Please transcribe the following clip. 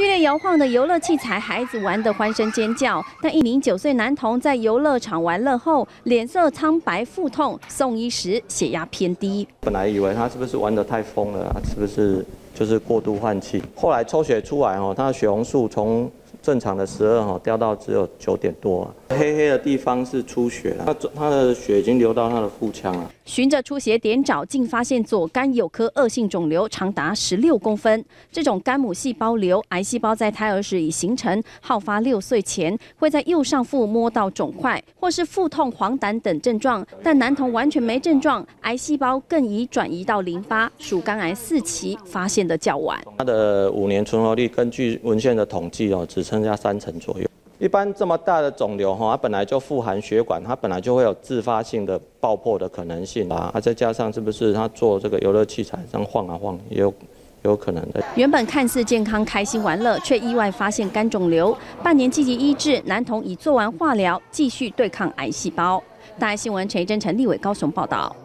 剧烈摇晃的游乐器材，孩子玩得欢声尖叫。但一名九岁男童在游乐场玩乐后，脸色苍白、腹痛，送医时血压偏低。本来以为他是不是玩得太疯了，是不是就是过度换气？后来抽血出来哦，他的血红素从正常的十二哦掉到只有九点多，黑黑的地方是出血了，他他的血已经流到他的腹腔了。循着出血点找，竟发现左肝有颗恶性肿瘤，长达十六公分。这种肝母细胞瘤癌细胞在胎儿时已形成，好发六岁前会在右上腹摸到肿块，或是腹痛、黄疸等症状。但男童完全没症状，癌细胞更已转移到淋巴，属肝癌四期，发现的较晚。他的五年存活率，根据文献的统计哦，只剩下三成左右。一般这么大的肿瘤哈，它本来就富含血管，它本来就会有自发性的爆破的可能性啊。再加上是不是他做这个游乐器材这样晃啊晃，也有有可能的。原本看似健康开心玩乐，却意外发现肝肿瘤。半年积极医治，男童已做完化疗，继续对抗癌细胞。大爱新闻陈真、陈立伟高雄报道。